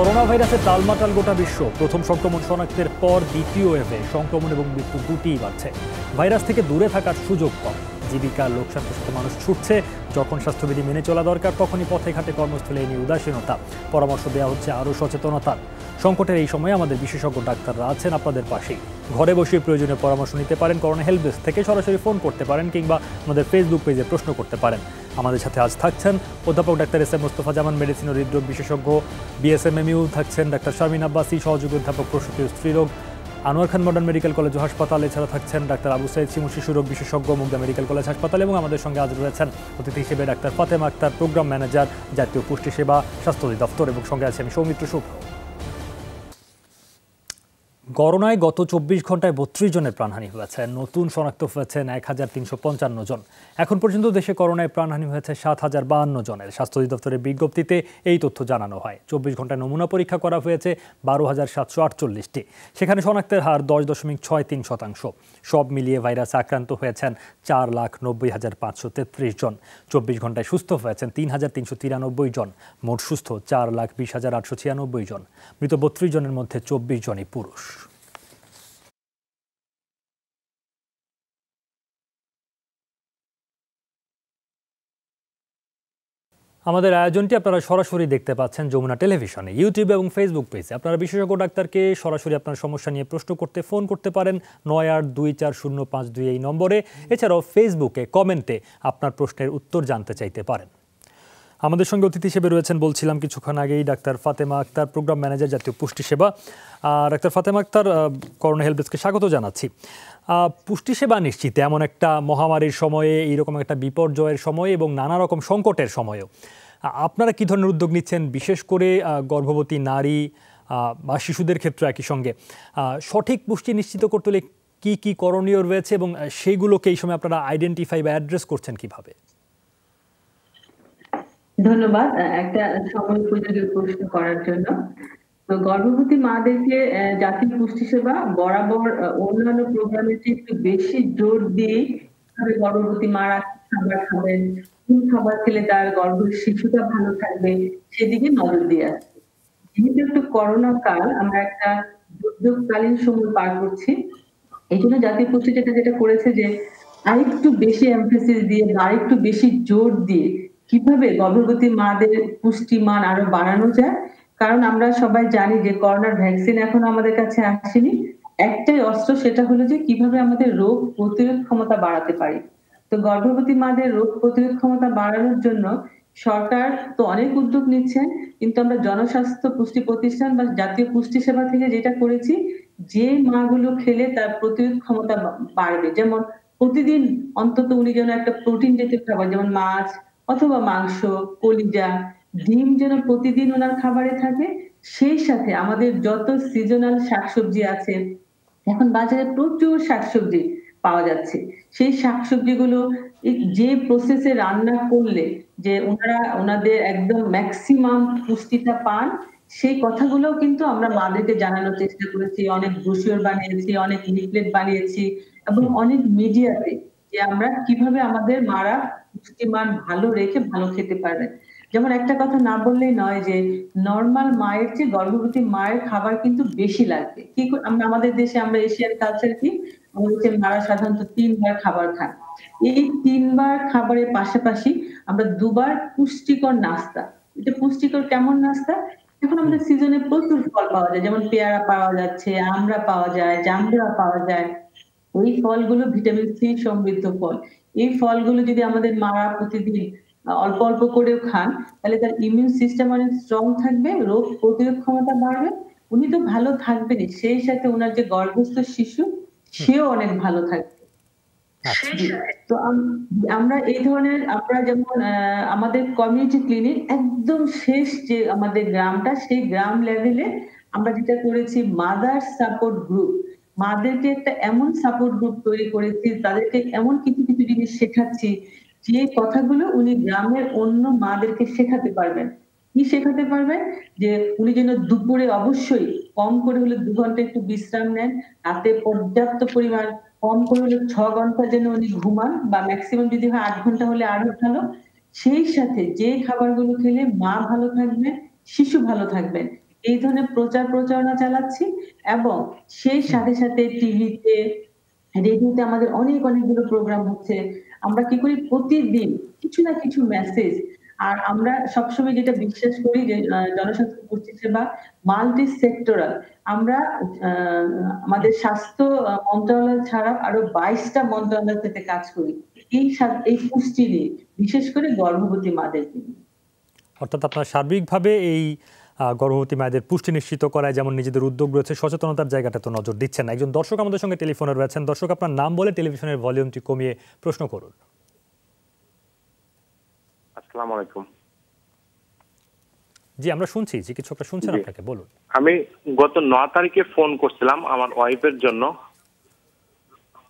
Corona ভাইরাসের তালমাটাল গোটা বিশ্ব। প্রথম সংক্রমণ শনাক্তের পর দ্বিতীয় ওয়েভে সংক্রমণ এবং মৃত্যু দুটিই বাড়ছে। ভাইরাস থেকে দূরে থাকার সুযোগ কম। জীবিকা লোকসানের সাথে মানুষ ছুটছে। যখন স্বাস্থ্যবিধি মেনে চলা দরকার, তখনই পথে ঘাটে কর্মস্থলে নিয়ে উদাসীনতা। পরামর্শ দেওয়া হচ্ছে আরও সচেতনতার। সংকটের এই সময়ে আমাদের বিশেষজ্ঞ ডাক্তাররা আছেন আপনাদের পাশেই। ঘরে বসে প্রয়োজনীয় পরামর্শ নিতে পারেন, করোনা হেল্প ডেস্ক থেকে সরাসরি ফোন করতে পারেন কিংবা আমাদের ফেসবুক পেজে প্রশ্ন করতে পারেন। আমাদের সাথে আজ থাকছেন অধ্যাপক doctor S M Mostafa Zaman medicine ও হৃদরোগ বিশেষজ্ঞ বিএসএমএমইউ থাকছেন ডাক্তার শারমিন আব্বাসি, সহযোগী অধ্যাপক প্রসূতি স্ত্রীরোগ, Anwar Khan modern medical college হাসপাতাল, এছাড়া থাকছেন ডাক্তার আবু সাইদ শিমু, শিশু রোগ বিশেষজ্ঞ, মুগদা মেডিকেল কলেজ হাসপাতাল এবং আমাদের সঙ্গে আজ রয়েছেন অতিথি হিসেবে doctor Fatema Akter program manager জাতীয় পুষ্টি সেবা, স্বাস্থ্য অধিদপ্তর এবং সঙ্গে আছে আমি সৌমিত্র শুভ্র। করোনায় গত চব্বিশ ঘন্টায় বত্রিশ জনের প্রাণহানি হয়েছে। নতুন শনাক্ত হয়েছেন এক হাজার তিনশো পঞ্চান্ন জন। এখন পর্যন্ত দেশে করোনায় প্রাণহানি হয়েছে সাত হাজার বাহান্ন জনের। স্বাস্থ্য অধিদপ্তরের বিজ্ঞপ্তিতে এই তথ্য জানানো হয়। চব্বিশ ঘন্টায় নমুনা পরীক্ষা করা হয়েছে বারো হাজার সাতশো আটচল্লিশটি। সেখানে শনাক্তের হার দশ দশমিক ছয় তিন শতাংশ। সব মিলিয়ে ভাইরাসে আক্রান্ত হয়েছেন চার লাখ নব্বই হাজার পাঁচশো তেত্রিশ জন। চব্বিশ ঘন্টায় সুস্থ হয়েছেন তিন হাজার তিনশো তিরানব্বই জন। মোট সুস্থ চার লাখ বিশ হাজার আটশো ছিয়ানব্বই জন। মৃত বত্রিশ জনের মধ্যে চব্বিশ জনই পুরুষ। আমাদের আয়োজনটি আপনারা সরাসরি দেখতে পাচ্ছেন যমুনা টেলিভিশনে, ইউটিউব এবং ফেসবুক পেজে। আপনারা বিশেষজ্ঞ ডাক্তারকে সরাসরি আপনার সমস্যা নিয়ে প্রশ্ন করতে, ফোন করতে পারেন নয় আট দুই চার শূন্য পাঁচ দুই এই নম্বরে। এছাড়াও ফেসবুকে কমেন্টে আপনার প্রশ্নের উত্তর জানতে চাইতে পারেন। আমাদের সঙ্গে অতিথি হিসেবে রয়েছেন, বলছিলাম কিছুক্ষণ আগেই doctor Fatema Akter, program manager জাতীয় পুষ্টি সেবা। আর ডাক্তার ফাতেমা আক্তার করোনা হেল্পডেস্ককে স্বাগত জানাচ্ছি। পুষ্টি সেবা নিশ্চিত এমন একটা মহামারীর সময়ে, এইরকম একটা বিপর্যয়ের সময়ে এবং নানা রকম সংকটের সময়েও আপনারা কি ধরনের উদ্যোগ নিচ্ছেন? বিশেষ করে গর্ভবতী নারী বা শিশুদের ক্ষেত্রে একই সঙ্গে। সঠিক পুষ্টি নিশ্চিত করতে হলে কী কী করণীয় রয়েছে এবং সেইগুলোকে এই সময় আপনারা আইডেন্টিফাই বা অ্যাড্রেস করছেন কীভাবে? ধন্যবাদ একটা সময় উপযোগী প্রশ্ন করার জন্য। তো গর্ভবতী মাদেরকে জাতীয় পুষ্টি সেবা বরাবর অন্যান্য প্রোগ্রামের একটু বেশি জোর দিয়ে গর্ভবতী মারা খাবার খাবেন কোন খাবার খেলে তার গর্ভের শিশুটা ভালো থাকবে, সেদিকে নজর দিয়ে আসছে। যেহেতু একটু করোনা কাল, আমরা একটা দুর্যোগকালীন সময় পার করছি, এই জন্য জাতীয় পুষ্টি যেটা করেছে যে আরেকটু বেশি এমফেসিস দিয়ে বা আরেকটু বেশি জোর দিয়ে কীভাবে গর্ভবতী মাদের পুষ্টি মান আরও বাড়ানো যায়, কারণ আমরা সবাই জানি যে করোনার ভ্যাকসিন এখন আমাদের কাছে আসেনি। একটাই অস্ত্র সেটা হলো যে কীভাবে আমাদের রোগ প্রতিরোধ ক্ষমতা বাড়াতে পারি। তো গর্ভবতী মাদের রোগ প্রতিরোধ ক্ষমতা বাড়ানোর জন্য সরকার তো অনেক উদ্যোগ নিচ্ছেন কিন্তু আমরা জনস্বাস্থ্য পুষ্টি প্রতিষ্ঠান বা জাতীয় পুষ্টি সেবা থেকে যেটা করেছি, যে মাগুলো খেলে তার প্রতিরোধ ক্ষমতা বাড়বে। যেমন প্রতিদিন অন্তত উনি যেন একটা প্রোটিন জাতীয় খাবার, যেমন মাছ অথবা মাংস, কলিজা, ডিম যেন প্রতিদিন ওনার খাবারে থাকে, সেই সাথে আমাদের যত সিজনাল শাকসবজি আছে, এখন বাজারে প্রচুর শাকসবজি। পাওয়া যাচ্ছে। সেই শাকসবজিগুলো যে প্রসেসে রান্না করলে যে ওনারা, ওনাদের একদম ম্যাক্সিমাম পুষ্টিটা পান, সেই কথাগুলোও কিন্তু আমরা মাদেরকে জানানোর চেষ্টা করেছি। অনেক ব্রোশিওর বানিয়েছি, অনেক লিফলেট বানিয়েছি এবং অনেক মিডিয়াতে যে আমরা কীভাবে আমাদের মারা পুষ্টিমান ভালো রেখে ভালো খেতে পারবে। যেমন একটা কথা না বললেই নয় যে নর্মাল মায়ের চেয়ে গর্ভবতী মায়ের খাবার কিন্তু বেশি লাগবে। কি আমাদের দেশে আমরা এশিয়ান কালচার কি? আমাদের মারা সাধারণত তিনবার খাবার খান এই তিনবার খাবারের পাশাপাশি আমরা দুবার পুষ্টিকর নাস্তা। এটা পুষ্টিকর কেমন নাস্তা? এখন আমাদের সিজনে প্রচুর ফল পাওয়া যায়। যেমন পেয়ারা পাওয়া যাচ্ছে আমরা পাওয়া যায় জামরা পাওয়া যায়। ওই ফলগুলো ভিটামিন সি সমৃদ্ধ ফল। এই ফলগুলো যদি আমাদের মারা প্রতিদিন অল্প অল্প করেও খান তাহলে তার ইমিউন সিস্টেম অনেক স্ট্রং থাকবে রোগ প্রতিরোধ ক্ষমতা বাড়বে উনি তো ভালো থাকবেনই। সেই সাথে ওনার যে গর্ভস্থ শিশু সেও অনেক ভালো থাকবে। তো আমরা এই ধরনের আমরা যেমন আমাদের কমিউনিটি ক্লিনিক একদম শেষ যে আমাদের গ্রামটা সেই গ্রাম লেভেলে আমরা যেটা করেছি মাদার সাপোর্ট গ্রুপ মাদেরকে একটা এমন সাপোর্ট গ্রুপ তৈরি করেছি তাদেরকে এমন কিছু কিছু জিনিস শেখাচ্ছি যে কথাগুলো উনি গ্রামের অন্য মাদেরকে শেখাতে পারবেন। কি শেখাতে পারবেন? যে উনি যেন দুপুরে অবশ্যই কম করে হলে দু ঘণ্টা একটু বিশ্রাম নেন রাতে পর্যাপ্ত পরিমাণ কম করে হলে ছ ঘণ্টা যেন উনি ঘুমান বা ম্যাক্সিমাম যদি হয় আট ঘণ্টা হলে আরও ভালো। সেই সাথে যে খাবারগুলো খেলে মা ভালো থাকবে, শিশু ভালো থাকবেন। এই ধরনের প্রচার প্রচারণা চালাচ্ছি এবং সেই সাথে সাথে টিভিতে রেডিওতে আমাদের অনেক অনেকগুলো প্রোগ্রাম হচ্ছে। আমরা কি করি প্রতিদিন কিছু না কিছু মেসেজ আর আমরা সবসময় যেটা বিশ্বাস করি যে জনস্বাস্থ্য সেবা মাল্টি সেক্টরাল আমরা আমাদের স্বাস্থ্য মন্ত্রণালয় ছাড়া আরও বাইশটা মন্ত্রণালয় থেকে কাজ করি। এই এই পুষ্টি নিয়ে, বিশেষ করে গর্ভবতী মাদের নিয়ে। অর্থাৎ আপনার সার্বিকভাবে এই গর্ভবতী মায়েদের পুষ্টি নিশ্চিত করায় যেমন নিজেদের উদ্যোগ রয়েছে সচেতনতার জায়গাটা তো নজর দিচ্ছেন একজন দর্শক আমাদের সঙ্গে টেলিফোনে রয়েছেন। দর্শক আপনার নাম বলে টেলিভিশনের ভলিউমটি কমিয়ে প্রশ্ন করুন। আসসালামু আলাইকুম। জি আমরা শুনছি চিকিৎসকরা শুনছেন আপনাকে বলুন। আমি গত ন তারিখে ফোন করছিলাম আমার ওয়াইফের জন্য।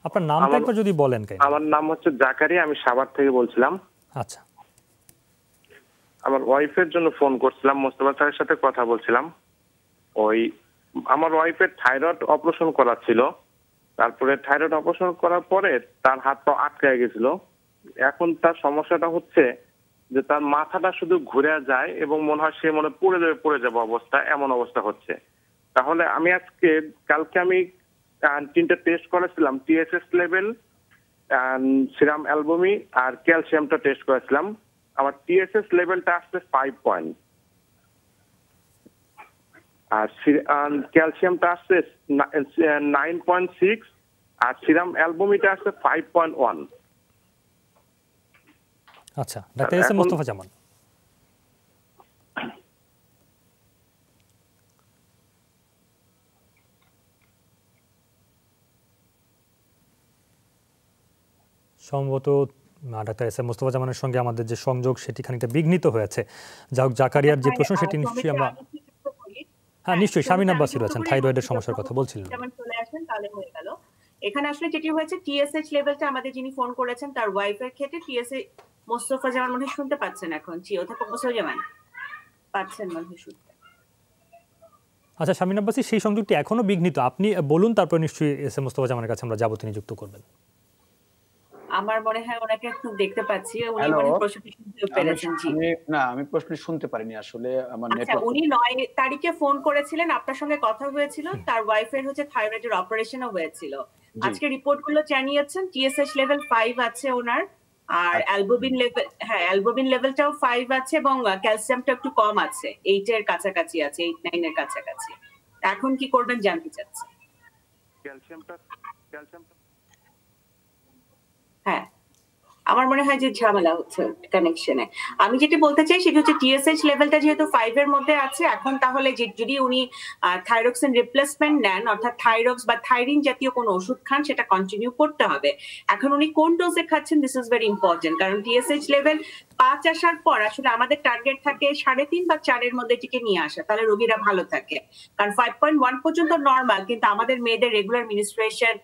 আপনার নামটা একবার যদি বলেন আমার নাম হচ্ছে জাকারি আমি সাভার থেকে বলছিলাম। আচ্ছা। আমার ওয়াইফের জন্য ফোন করছিলাম, মোস্তফা স্যারের সাথে কথা বলছিলাম। ওই আমার ওয়াইফের থাইরয়েড অপারেশন করা ছিল। তারপরে থাইরয়েড অপারেশন করার পরে তার হাত পা আটকে গেছিল। এখন তার সমস্যাটা হচ্ছে যে তার মাথাটা শুধু ঘুরে যায় এবং মনে হয় সে মনে পড়ে যাবে পড়ে যাবে অবস্থা, এমন অবস্থা হচ্ছে। তাহলে আমি আজকে, কালকে আমি তিনটা টেস্ট করেছিলাম টিএসএস লেভেল সিরাম অ্যালবমি আর ক্যালসিয়ামটা টেস্ট করেছিলাম। আমার টিএসএস লেভেলটা আসছে ফাইভ পয়েন্ট আর ক্যালসিয়ামটা আসছে নাইন পয়েন্ট সিক্স আর সিরাম অ্যালবমিটা আসছে ফাইভ পয়েন্ট ওয়ান আচ্ছা ডাক্তার এস মোস্তফা জামান। সম্ভবত ডাক্তার এস এম মোস্তফা জামানের সঙ্গে আমাদের যে সংযোগ সেটি খানিকটা বিঘ্নিত হয়েছে। যা হোক জাকারিয়ার যে প্রশ্ন সেটি নিশ্চয়ই আমরা হ্যাঁ নিশ্চয়ই। শামিন আব্বাসি রয়েছেন থাইরয়েডের সমস্যার কথা বলছিলেন। চলে আসেন তাহলে হয়ে গেল। এখানে আসলে যেটি হয়েছে টিএসএইচ লেভেলটা আমাদের যিনি ফোন করেছেন তার ওয়াইফের ক্ষেত্রে টিএসএ মোস্তফা জামান মনে শুনতে পাচ্ছেন এখন। জি অধ্যাপক মোস্তফা জামান পাচ্ছেন মনে শুনতে। আচ্ছা শামিন আব্বাসি সেই সংযোগটি এখনও বিঘ্নিত। আপনি বলুন তারপর নিশ্চয়ই এস এম মোস্তফা জামানের কাছে আমরা যাবতীয় নিযুক্ত করবেন। আমার মনে হয় ওনাকে একটু দেখতে পাচ্ছি উনি মনে প্রশ্নটি শুনতে পেরেছেন জি। না আমি প্রশ্ন শুনতে পারিনি আসলে আমার আচ্ছা উনি 9 তারিখে ফোন করেছিলেন আপনার সঙ্গে কথা হয়েছিল তার ওয়াইফের হচ্ছে থাইরয়েডের অপারেশনও হয়েছিল। আজকে রিপোর্টগুলো জানিয়েছেন টিএসএইচ লেভেল 5 আছে ওনার আর অ্যালবুমিন লেভেল হ্যাঁ অ্যালবুমিন লেভেলটাও 5 আছে এবং ক্যালসিয়ামটা একটু কম আছে 8 এর কাছাকাছি আছে 8 9 এর কাছাকাছি। এখন কি করবেন জানতে চাচ্ছি। ক্যালসিয়ামটা ক্যালসিয়ামটা হ্যাঁ। আমার মনে হয় যে ঝামেলা হচ্ছে কানেকশনে আমি যেটা বলতে চাই সেটা হচ্ছে টিএসএইচ লেভেলটা যেহেতু ফাইভ এর মধ্যে আছে, এখন তাহলে যদি উনি থাইরক্সিন রিপ্লেসমেন্ট নেন, অর্থাৎ থাইরক্স বা থাইরিন জাতীয় কোনো ওষুধ খান, সেটা কন্টিনিউ করতে হবে। এখন উনি কোন ডোজে খাচ্ছেন দিস ইজ ভেরি ইম্পর্টেন্ট কারণ টিএসএইচ লেভেল পাঁচ আসার পর আসলে আমাদের টার্গেট থাকে সাড়ে তিন বা চারের মধ্যে এটিকে নিয়ে আসা, তাহলে রোগীরা ভালো থাকে। কারণ ফাইভ পয়েন্ট ওয়ান পর্যন্ত নর্মাল কিন্তু আমাদের মেয়েদের রেগুলার মিনিস্ট্রেশন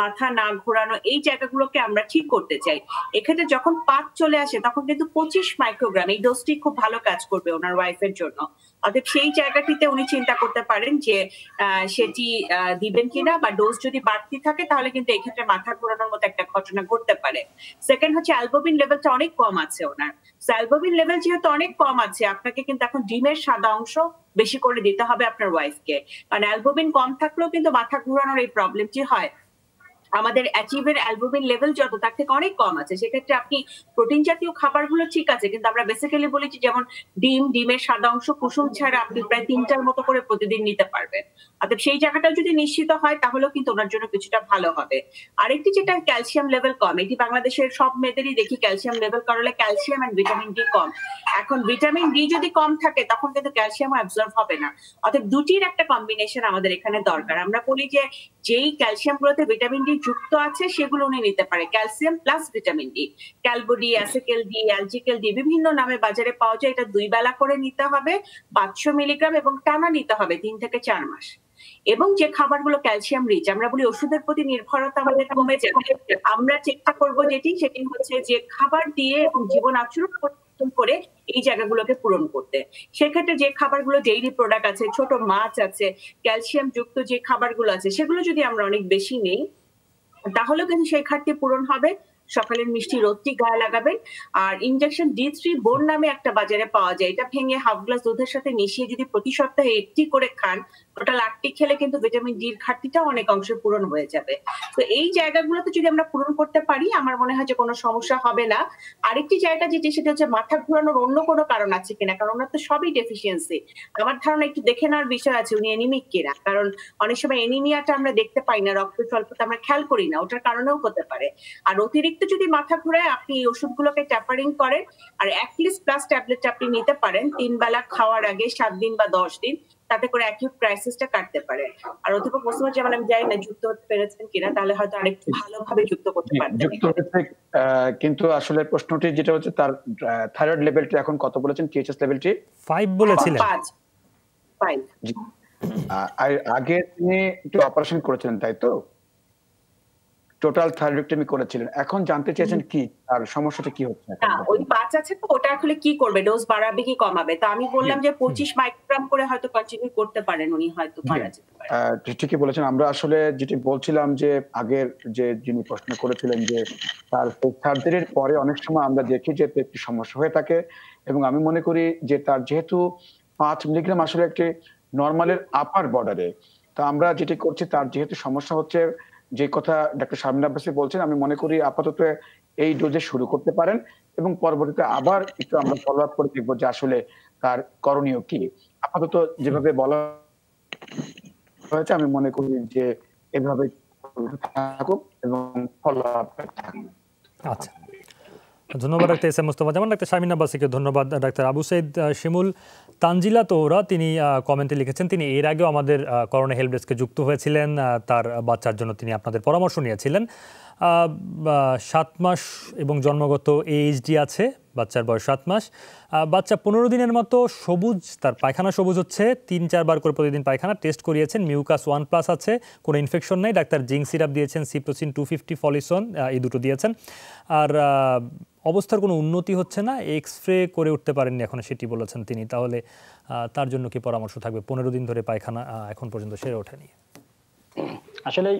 মাথা না ঘোরানো এই জায়গাগুলোকে আমরা ঠিক করতে চাই। এক্ষেত্রে যখন পাঁচ চলে আসে, তখন কিন্তু পঁচিশ মাইক্রোগ্রাম এই ডোজটি খুব ভালো কাজ করবে ওনার ওয়াইফের জন্য। অর্থাৎ সেই জায়গাটিতে উনি চিন্তা করতে পারেন যে সেটি দিবেন কিনা বা ডোজ যদি বাড়তি থাকে, তাহলে কিন্তু এক্ষেত্রে মাথা ঘোরানোর মতো একটা ঘটনা ঘটতে পারে। সেকেন্ড হচ্ছে অ্যালবোবিন লেভেলটা অনেক কম আছে ওনার। অ্যালবোবিন লেভেল যেহেতু অনেক কম আছে, আপনাকে কিন্তু এখন ডিমের সাদা অংশ বেশি করে দিতে হবে আপনার ওয়াইফকে কারণ অ্যালবোবিন কম থাকলেও কিন্তু মাথা ঘোরানোর এই প্রবলেমটি হয়। আমাদের অ্যাচিভের অ্যালবুমিন লেভেল যত, তার থেকে অনেক কম আছে। সেক্ষেত্রে আপনি প্রোটিন জাতীয় খাবারগুলো ঠিক আছে, কিন্তু আমরা বেসিক্যালি বলেছি যেমন ডিম, ডিমের সাদা অংশ কুসুম ছাড়া আপনি প্রায় তিনটার মতো করে প্রতিদিন নিতে পারবেন। অর্থাৎ সেই জায়গাটা যদি নিশ্চিত হয়, তাহলেও কিন্তু ওনার জন্য কিছুটা ভালো হবে। আরেকটি যেটা ক্যালসিয়াম লেভেল কম, এটি বাংলাদেশের সব মেয়েদেরই দেখি ক্যালসিয়াম লেভেল করলে ক্যালসিয়াম অ্যান্ড ভিটামিন ডি কম। এখন ভিটামিন ডি যদি কম থাকে, তখন কিন্তু ক্যালসিয়াম অ্যাবজর্ভ হবে না। অর্থাৎ দুটির একটা কম্বিনেশন আমাদের এখানে দরকার। আমরা বলি যে যেই ক্যালসিয়াম গুলোতে ভিটামিন ডি যুক্ত আছে, সেগুলো উনি নিতে পারে। ক্যালসিয়াম প্লাস ভিটামিন ডি ক্যালবোডি, অ্যাসিকেল ডি অ্যালজিকেল ডি বিভিন্ন নামে বাজারে পাওয়া যায়। এটা দুই বেলা করে নিতে হবে, পাঁচশো মিলিগ্রাম এবং টানা নিতে হবে তিন থেকে চার মাস। এবং যে খাবারগুলো ক্যালসিয়াম রিচ আমরা বলি ওষুধের প্রতি নির্ভরতা আমাদের কমে যাবে। আমরা চেষ্টা করব যেটি, সেটি হচ্ছে যে খাবার দিয়ে এবং জীবন আচরণ করে এই জায়গাগুলোকে পূরণ করতে। সেক্ষেত্রে যে খাবারগুলো ডেইরি প্রোডাক্ট আছে, ছোট মাছ আছে, ক্যালসিয়াম যুক্ত যে খাবারগুলো আছে, সেগুলো যদি আমরা অনেক বেশি নেই তাহলেও কিন্তু সেই ঘাটতি পূরণ হবে। সকালের মিষ্টি রোদটি গায়ে লাগাবেন। আর ইনজেকশন ডি থ্রি বোন নামে একটা বাজারে পাওয়া যায়। এটা ভেঙে হাফ গ্লাস দুধের সাথে মিশিয়ে যদি প্রতি সপ্তাহে একটি করে খান টোটাল আটটি খেলে কিন্তু ভিটামিন ডির ঘাটতিটা অনেক অংশে পূরণ হয়ে যাবে। তো এই জায়গাগুলোতে যদি আমরা পূরণ করতে পারি, আমার মনে হয় যে কোনো সমস্যা হবে না। আরেকটি জায়গা যেটি, সেটা হচ্ছে মাথা ঘোরানোর অন্য কোনো কারণ আছে কিনা? কারণ ওনার তো সবই ডেফিসিয়েন্সি আমার ধারণা একটু দেখে নেওয়ার বিষয় আছে, উনি এনিমিক কিনা? কারণ অনেক সময় এনিমিয়াটা আমরা দেখতে পাই না রক্ত স্বল্পতা আমরা খেয়াল করি না, ওটার কারণেও হতে পারে। আর অতিরিক্ত যদি মাথা ঘুরায় আপনি এই ওষুধগুলোকে ট্যাপারিং করেন আর অ্যাটলিস্ট প্লাস ট্যাবলেট আপনি নিতে পারেন। তিন বেলা খাওয়ার আগে সাত দিন বা দশ দিন তাতে করে অ্যাকিউট ক্রাইসিসটা কাটতে পারে। আর অধ্যাপক মোস্তফা যেমন আমি জানি না যুক্ত হতে পেরেছেন কিনা তাহলে হয়তো আরেকটু ভালোভাবে যুক্ত করতে পারতেন যুক্ত আহ, কিন্তু আসলে প্রশ্নটি যেটা হচ্ছে তার থাইরয়েড লেভেলটি এখন কত বলেছেন? টিএইচএস লেভেলটি ফাইভ বলেছিলেন। পাঁচ। ফাইভ আহ, আর আগে তিনি একটু অপারেশন করেছিলেন তাই তো? টোটাল থাইরয়েডেক্টমি করেছিলেন। এখন জানতে চেয়েছেন কি আর সমস্যাটা কি হচ্ছে ওই পাঁচ আছে তো ওটা আসলে কি করবে? ডোজ বাড়াবে কি কমাবে? তো আমি বললাম যে পঁচিশ মাইক্রোগ্রাম করে হয়তো কন্টিনিউ করতে পারেন উনি হয়তো পারা যেতে পারে। ঠিকই বলেছেন। আমরা আসলে যেটি বলছিলাম যে আগের যে যিনি প্রশ্ন করেছিলেন যে তার সার্জারির পরে অনেক সময় আমরা দেখি যে একটি সমস্যা হয়ে থাকে এবং আমি মনে করি যে তার যেহেতু পাঁচ মিলিগ্রাম আসলে একটি নর্মালের আপার বর্ডারে তো আমরা যেটি করছি তার যেহেতু সমস্যা হচ্ছে যে কথা ডাক্তার শামিন আব্বাসি বলছেন, আমি মনে করি আপাতত এই ডোজে শুরু করতে পারেন এবং পরবর্তীতে আবার একটু আমরা ফলো আপ করে দেখব যে আসলে তার করণীয় কি। আপাতত যেভাবে বলা হয়েছে, আমি মনে করি যে এভাবে থাকুক এবং ফলো আপ আচ্ছা। ধন্যবাদ, ডাক্তার এস এম মোস্তফা। যেমন ডাক্তার শামিন আব্বাসীকে ধন্যবাদ, ডাক্তার আবু সৈদ শিমুল তানজিলা তোহরা, তিনি কমেন্টে লিখেছেন, তিনি এর আগেও আমাদের করোনা হেল্প ডেস্কে যুক্ত হয়েছিলেন তার বাচ্চার জন্য তিনি আপনাদের পরামর্শ নিয়েছিলেন। সাত মাস এবং জন্মগত এইচডি আছে, বাচ্চার বয়স সাত মাস। বাচ্চা পনেরো দিনের মতো সবুজ, তার পায়খানা সবুজ হচ্ছে, তিন চারবার করে প্রতিদিন পায়খানা টেস্ট করিয়েছেন, মিউকাস ওয়ান প্লাস আছে, কোনো ইনফেকশন নেই, ডাক্তার জিঙ্ক সিরাপ দিয়েছেন, সিপ্রোসিন টু ফিফটি, ফলিসন এই দুটো দিয়েছেন। আর অবস্থার কোনো উন্নতি হচ্ছে না এক্স রে করে উঠতে পারেননি এখন সেটি বলেছেন তিনি। তাহলে তার জন্য কি পরামর্শ থাকবে? পনেরো দিন ধরে পায়খানা এখন পর্যন্ত সেরে ওঠেনি। আসলে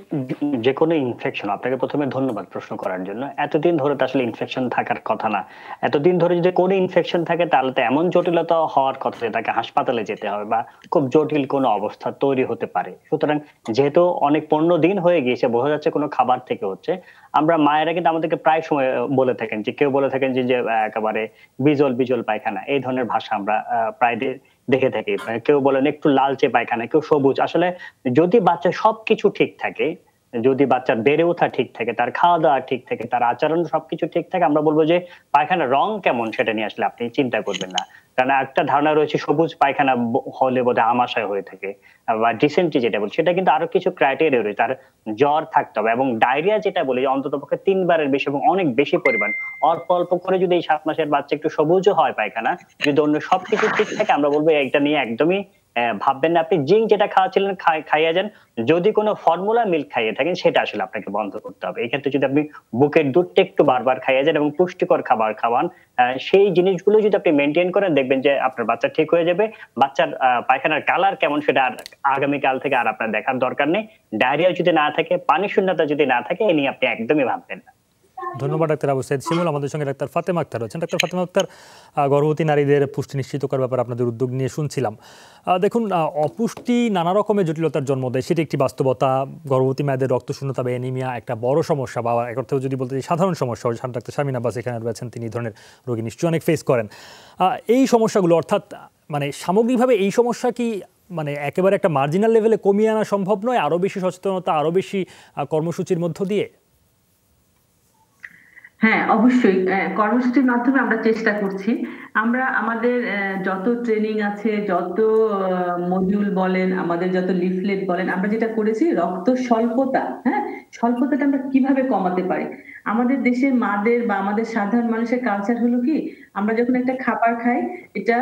যে কোনো ইনফেকশন আপনাকে প্রথমে ধন্যবাদ প্রশ্ন করার জন্য। এতদিন ধরে তো আসলে ইনফেকশন থাকার কথা না। এতদিন ধরে যদি কোনো ইনফেকশন থাকে, তাহলে তো এমন জটিলতা হওয়ার কথা যে তাকে হাসপাতালে যেতে হবে বা খুব জটিল কোনো অবস্থা তৈরি হতে পারে। সুতরাং যেহেতু অনেক পনেরো দিন হয়ে গিয়েছে, বোঝা যাচ্ছে কোনো খাবার থেকে হচ্ছে, আমরা মায়েরা কিন্তু আমাদেরকে প্রায় সময় বলে থাকেন যে, কেউ বলে থাকেন যে একেবারে বিজল বিজল পায়খানা, এই ধরনের ভাষা আমরা প্রায় দেখে থাকি। মানে কেউ বলেন একটু লালচে পায়খানা, কেউ সবুজ। আসলে যদি বাচ্চা সবকিছু ঠিক থাকে যদি বাচ্চার বেড়ে ওঠা ঠিক থাকে, তার খাওয়া দাওয়া ঠিক থাকে, তার আচরণ সবকিছু ঠিক থাকে, আমরা বলব যে পায়খানার রং কেমন সেটা নিয়ে আসলে আপনি চিন্তা করবেন না। কারণ একটা ধারণা রয়েছে সবুজ পায়খানা হলে বোধহয় আমাশয় হয়ে থাকে, বা ডিসেন্ট্রি যেটা বলি সেটা কিন্তু আরও কিছু ক্রাইটেরিয়া রয়েছে। তার জ্বর থাকতে হবে এবং ডায়রিয়া যেটা বলি অন্তত পক্ষে তিনবারের বেশি এবং অনেক বেশি পরিমাণ। অল্প অল্প করে যদি এই সাত মাসের বাচ্চা একটু সবুজও হয় পায়খানা, যদি অন্য সবকিছু ঠিক থাকে, আমরা বলব এটা নিয়ে একদমই ভাববেন না। আপনি জিঙ্ক যেটা খাওয়াচ্ছিলেন, খাই- খাইয়ে যান। যদি কোনো ফর্মুলা মিল্ক খাইয়ে থাকেন, সেটা আসলে আপনাকে বন্ধ করতে হবে। এই ক্ষেত্রে যদি আপনি বুকের দুধটা একটু বারবার খাইয়ে যান এবং পুষ্টিকর খাবার খাওয়ান সেই জিনিসগুলো যদি আপনি মেনটেন করেন, দেখবেন যে আপনার বাচ্চা ঠিক হয়ে যাবে। বাচ্চার পায়খানার কালার কেমন সেটা আর আগামীকাল থেকে আর আপনার দেখার দরকার নেই। ডায়রিয়া যদি না থাকে পানি শূন্যতা যদি না থাকে, এ নিয়ে আপনি একদমই ভাববেন না। ধন্যবাদ, ডাক্তার আবু শিমুল। আমাদের সঙ্গে ডাক্তার ফাতেমা আক্তার রয়েছেন। ডাক্তার ফাতেমা আক্তার গর্ভবতী নারীদের পুষ্টি নিশ্চিত করার ব্যাপারে আপনাদের উদ্যোগ নিয়ে শুনছিলাম। দেখুন অপুষ্টি নানা রকমের জটিলতার জন্ম দেয়। সেটি একটি বাস্তবতা। গর্ভবতী মায়েদের রক্তশূন্যতা বা অ্যানিমিয়া একটা বড় সমস্যা বা এক অর্থে যদি বলতে সাধারণ সমস্যা। ডাক্তার শামিন আব্বাস এখানে রয়েছেন, তিনি ধরনের রোগী নিশ্চয়ই অনেক ফেস করেন। এই সমস্যাগুলো অর্থাৎ মানে সামগ্রিকভাবে এই সমস্যা কি মানে একেবারে একটা মার্জিনাল লেভেলে কমিয়ে আনা সম্ভব নয়? আরও বেশি সচেতনতা আরও বেশি কর্মসূচির মধ্য দিয়ে? হ্যাঁ অবশ্যই কর্মসূচির মাধ্যমে আমরা চেষ্টা করছি। আমরা আমাদের যত ট্রেনিং আছে যত মডিউল বলেন আমাদের যত লিফলেট বলেন আমরা যেটা করেছি রক্ত স্বল্পতা হ্যাঁ? স্বল্পতাটা আমরা কীভাবে কমাতে পারি? আমাদের দেশের মাদের বা আমাদের সাধারণ মানুষের কালচার হলো কি আমরা যখন একটা খাবার খাই এটা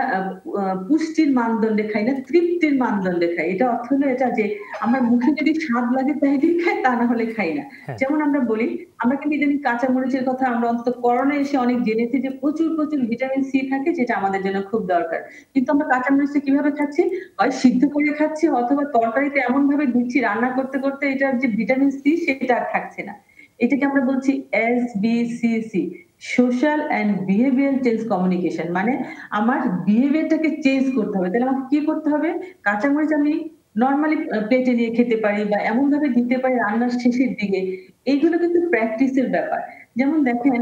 পুষ্টির মানদণ্ডে খাই না তৃপ্তির মানদণ্ডে খাই। এটা অর্থ হলো এটা যে আমার মুখে যদি স্বাদ লাগে তাই খাই তা না হলে খাই না। হ্যাঁ। যেমন আমরা বলি আমরা কিন্তু ইদানিং কাঁচা মরিচের কথা আমরা অন্তত করোনা এসে অনেক জেনেছি যে প্রচুর প্রচুর ভিটামিন সি থাকে, যেটা আমাদের জন্য খুব দরকার। কিন্তু আমরা কাঁচা মরিচটা কীভাবে খাচ্ছি? হয় সিদ্ধ করে খাচ্ছি, অথবা তরকারিতে এমন ভাবে দিচ্ছি রান্না করতে করতে এটার যে ভিটামিন সি, সেটা আর থাকছে না। এটাকে আমরা বলছি S B C C, social and behaviour change communication. মানে আমার বিহেভিয়ারটাকে চেঞ্জ করতে হবে। তাহলে আমাকে কি করতে হবে? কাঁচামরিচ আমি নর্মালি প্লেটে নিয়ে খেতে পারি বা এমন ভাবে দিতে পারি রান্নার শেষের দিকে, এইগুলো কিন্তু প্র্যাকটিসের ব্যাপার। যেমন দেখেন,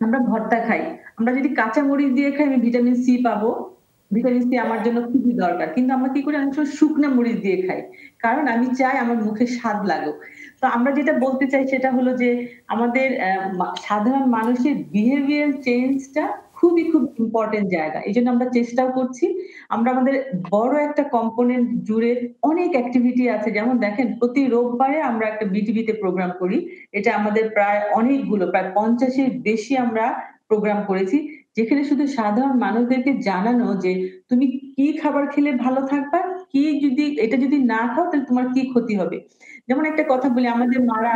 আমরা ভর্তা খাই। আমরা যদি কাঁচা মরিচ দিয়ে খাই, আমি ভিটামিন সি পাবো। ভিটামিন সি আমার জন্য খুবই দরকার। কিন্তু আমরা কি করি, অনেক সময় শুকনো মরিচ দিয়ে খাই। কারণ আমি চাই আমার মুখে স্বাদ লাগুক। তো আমরা যেটা বলতে চাই সেটা হলো যে, আমাদের সাধারণ মানুষের বিহেভিয়ার চেঞ্জটা খুবই, খুব ইম্পর্টেন্ট জায়গা। এই জন্য আমরা চেষ্টাও করছি। আমরা আমাদের বড় একটা কম্পোনেন্ট জুড়ে অনেক অ্যাক্টিভিটি আছে। যেমন দেখেন, প্রতি রোববারে আমরা একটা বিটিভিতে প্রোগ্রাম করি। এটা আমাদের প্রায় অনেকগুলো, প্রায় পঞ্চাশের বেশি আমরা প্রোগ্রাম করেছি। যেখানে শুধু সাধারণ মানুষদেরকে জানানো যে, তুমি কি খাবার খেলে ভালো থাকবা? কি যদি এটা যদি না খাও, তাহলে তোমার কি ক্ষতি হবে? যেমন একটা কথা বলি, আমাদের মারা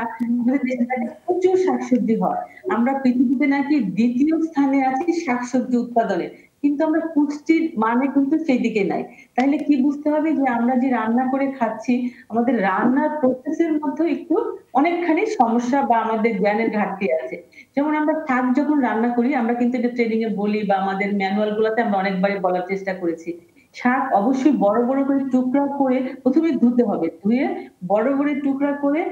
প্রচুর শাকসবজি হয়। আমরা পৃথিবীতে নাকি দ্বিতীয় স্থানে আছি শাকসবজি উৎপাদনে। কিন্তু আমরা পুষ্টির মানে কিন্তু সেই দিকে নাই। তাহলে কি বুঝতে হবে যে আমরা যে রান্না করে খাচ্ছি, আমাদের রান্নার প্রসেসের মধ্যে একটু অনেকখানি সমস্যা বা আমাদের জ্ঞানের ঘাটতি আছে। যেমন আমরা শাক যখন রান্না করি, আমরা কিন্তু এটা ট্রেনিং এ বলি বা আমাদের ম্যানুয়াল গুলোতে আমরা অনেকবারই বলার চেষ্টা করেছি। শাক অবশ্যই বড় বড় করে টুকরা করে প্রথমে ধুতে হবে। ধুয়ে বড় করে টুকরা করে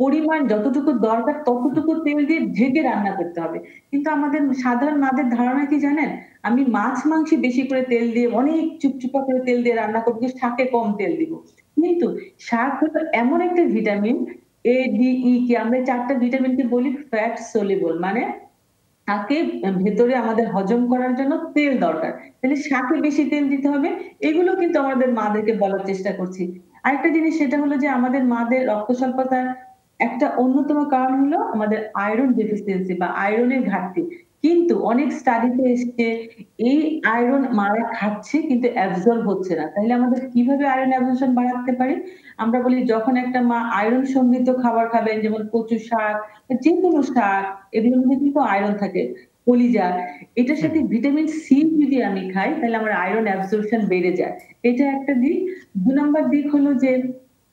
পরিমাণ যতটুকু দরকার ততটুকু তেল দিয়ে ঢেকে রান্না করতে হবে। কিন্তু আমাদের সাধারণ মাদের ধারণা কি জানেন? আমি মাছ মাংসে বেশি করে তেল দিয়ে, অনেক চুপচুপা করে তেল দিয়ে রান্না করব শাকে কম তেল দিব। কিন্তু শাক হলো এমন একটা ভিটামিন এ ডি ই কি আমরা চারটা ভিটামিনকে বলি ফ্যাট সোলিবল মানে তাকে ভেতরে আমাদের হজম করার জন্য তেল দরকার। তাহলে শাকে বেশি তেল দিতে হবে, এগুলো কিন্তু আমাদের মাদেরকে বলার চেষ্টা করছি। আরেকটা জিনিস সেটা হলো যে আমাদের মাদের রক্ত স্বল্পতার একটা অন্যতম কারণ হলো আমাদের আয়রন ডেফিসিয়েন্সি বা আয়রনের ঘাটতি। কিন্তু অনেক স্টাডিতে এসছে এই আয়রন মারা খাচ্ছে কিন্তু অ্যাবজর্ব হচ্ছে না। তাহলে আমাদের কীভাবে আয়রন অ্যাবজর্পশন বাড়াতে পারি? আমরা বলি যখন একটা মা আয়রন সমৃদ্ধ খাবার খাবেন যেমন কচু শাক যে কোনো শাক এগুলোর মধ্যে কিন্তু আয়রন থাকে কলিজা। এটার সাথে ভিটামিন সি যদি আমি খাই তাহলে আমার আয়রন অ্যাবজর্পশন বেড়ে যায়। এটা একটা দিক। দু নম্বর দিক হলো যে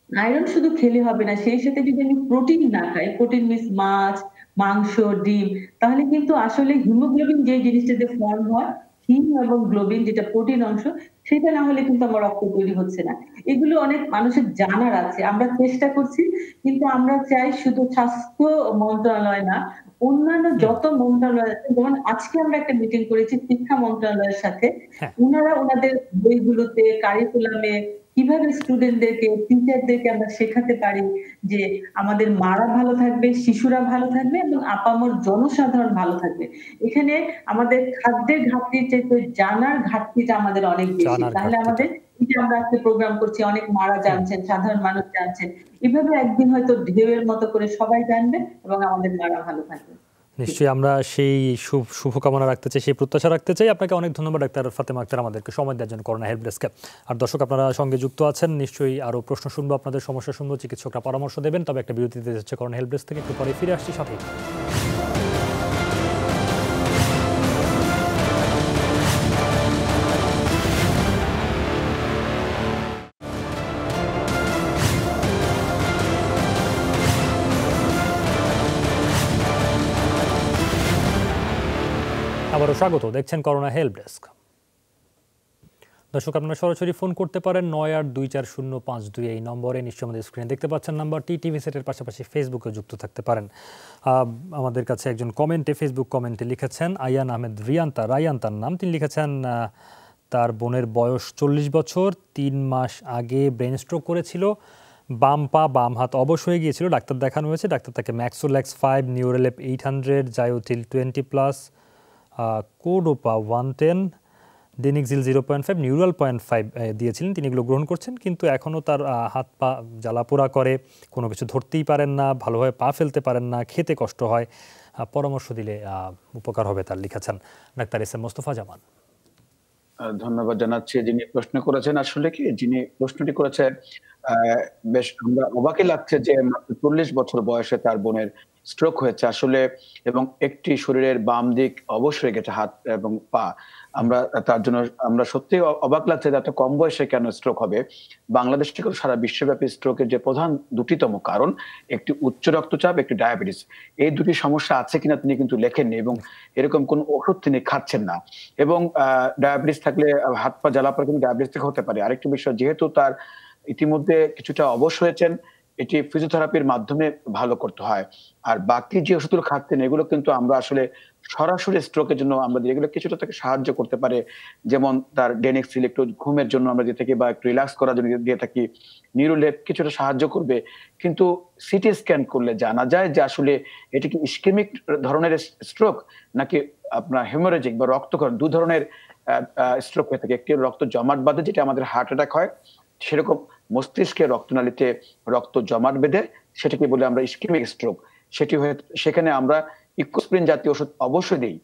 আয়রন শুধু খেলে হবে না সেই সাথে যদি আমি প্রোটিন না খাই প্রোটিন মিস মাছ মাংস ডিম তাহলে কিন্তু আসলে হিমোগ্লোবিন যে জিনিসটাতে ফর্ম হয় হিম এবং গ্লোবিন যেটা প্রোটিন অংশ সেটা না হলে কিন্তু আমার রক্ত তৈরি হচ্ছে না এগুলো অনেক মানুষের জানার আছে আমরা চেষ্টা করছি কিন্তু আমরা চাই শুধু স্বাস্থ্য মন্ত্রণালয় না অন্যান্য যত মন্ত্রণালয় আছে যেমন আজকে আমরা একটা মিটিং করেছি শিক্ষা মন্ত্রণালয়ের সাথে হ্যাঁ। ওনারা ওনাদের বইগুলোতে কারিকুলামে কীভাবে স্টুডেন্টদেরকে টিচারদেরকে আমরা শেখাতে পারি যে আমাদের মারা ভালো থাকবে শিশুরা ভালো থাকবে এবং আপামর জনসাধারণ ভালো থাকবে? এখানে আমাদের খাদ্যের ঘাটতির চাইতে জানার ঘাটতিটা আমাদের অনেক বেশি। তাহলে আমাদের আমরা আজকে প্রোগ্রাম করছি অনেক মারা জানছেন সাধারণ মানুষ জানছেন এভাবে একদিন হয়তো ঢেউয়ের মতো করে সবাই জানবে এবং আমাদের মারা ভালো থাকবে। নিশ্চয়ই আমরা সেই শুভ, শুভকামনা রাখতে চাই, সেই প্রত্যাশা রাখতে চাই। আপনাকে অনেক ধন্যবাদ ডাক্তার ফাতেমা আক্তার আমাদেরকে সময় দেওয়ার জন্য করোনা হেল্প ডেস্কে। আর দর্শক, আপনারা সঙ্গে যুক্ত আছেন, নিশ্চয়ই আরও প্রশ্ন শুনব, আপনাদের সমস্যা শুনব, চিকিৎসকরা পরামর্শ দেবেন। তবে একটা বিরতিতে যাচ্ছে করোনা হেল্প ডেস্ক থেকে, একটু পরে ফিরে আসছি সাথে আবারও স্বাগত। দেখছেন করোনা হেল্প ডেস্ক দর্শক, আপনারা সরাসরি ফোন করতে পারেন নয় আট দুই চার শূন্য পাঁচ দুই। এই নম্বরে নিশ্চয় আমাদের স্ক্রিনে দেখতে পাচ্ছেন নাম্বারটি টিভি সেটের পাশাপাশি ফেসবুকে যুক্ত থাকতে পারেন। আমাদের কাছে একজন কমেন্টে ফেসবুক কমেন্টে লিখেছেন, আয়ান আহমেদ রিয়ান্তা রায়ান তার নাম। তিনি লিখেছেন তার বোনের বয়স চল্লিশ বছর, তিন মাস আগে ব্রেন স্ট্রোক করেছিল, বাম পা, বাম হাত অবশ হয়ে গিয়েছিল। ডাক্তার দেখানো হয়েছে, ডাক্তার তাকে ম্যাক্সোল্যাক্স ফাইভ নিউরেলেপ এইট হান্ড্রেড জায়োটিল টোয়েন্টি প্লাস কোডোপা ওয়ান টেন ডেনিক্সিল জিরো পয়েন্ট ফাইভ, নিউরাল পয়েন্ট ফাইভ দিয়েছিলেন। তিনি এগুলো গ্রহণ করছেন, কিন্তু এখনও তার হাত পা জ্বালাপোড়া করে, কোনো কিছু ধরতেই পারেন না, ভালোভাবে পা ফেলতে পারেন না, খেতে কষ্ট হয়। পরামর্শ দিলে উপকার হবে তার, লিখেছেন doctor S M Mostafa Zaman. ধন্যবাদ জানাচ্ছি যিনি প্রশ্ন করেছেন। আসলে কি, যিনি প্রশ্নটি করেছেন বেশ আমরা অবাকই লাগছে যে চল্লিশ বছর বয়সে তার বোনের স্ট্রোক হয়েছে। আসলে এবং একটি শরীরের বাম দিক অবশ্যই গেছে, হাত এবং পা। আমরা তার জন্য, আমরা সত্যি অবাক লাগছে যে এত কম বয়সে কেন স্ট্রোক হবে। বাংলাদেশ থেকে সারা বিশ্বব্যাপী স্ট্রোকের যে প্রধান দুটিতম কারণ, একটি উচ্চ রক্তচাপ, একটি ডায়াবেটিস এই দুটি সমস্যা আছে কিনা তিনি কিন্তু লেখেননি এবং এরকম কোন ওষুধ তিনি খাচ্ছেন না। এবং ডায়াবেটিস থাকলে হাত পা জ্বালা পরে কিন্তু ডায়াবেটিস থেকে হতে পারে। আরেকটি বিষয়, যেহেতু তার ইতিমধ্যে কিছুটা অবশ হয়েছেন, এটি ফিজিওথেরাপির মাধ্যমে ভালো করতে হয়। আর বাকি যে ওষুধগুলো খাচ্ছেন, এগুলো কিন্তু আমরা আসলে সরাসরি স্ট্রোকের জন্য আমরা এগুলো কিছুটা তাকে সাহায্য করতে পারে। যেমন তার ডেনেক্সিল একটু ঘুমের জন্য আমরা দিয়ে থাকি বা একটু রিল্যাক্স করার জন্য দিয়ে থাকি। নিউরোলেপ কিছুটা সাহায্য করবে। কিন্তু সিটি স্ক্যান করলে জানা যায় যে আসলে এটি কি ইস্কেমিক ধরনের স্ট্রোক নাকি আপনার হেমোরেজিক বা রক্তকরণ দু ধরনের স্ট্রোক হয়ে থাকে। একটি রক্ত জমাট বাঁধে যেটা আমাদের হার্ট অ্যাটাক হয়। সেরকম মস্তিষ্কে রক্তনালীতে রক্ত জমাট বেঁধে সেটাকে বলে আমরা ইস্কিমিক স্ট্রোক সেটি হয়ে, সেখানে আমরা ইকোস্প্রিন জাতীয় ওষুধ অবশ্যই দিই।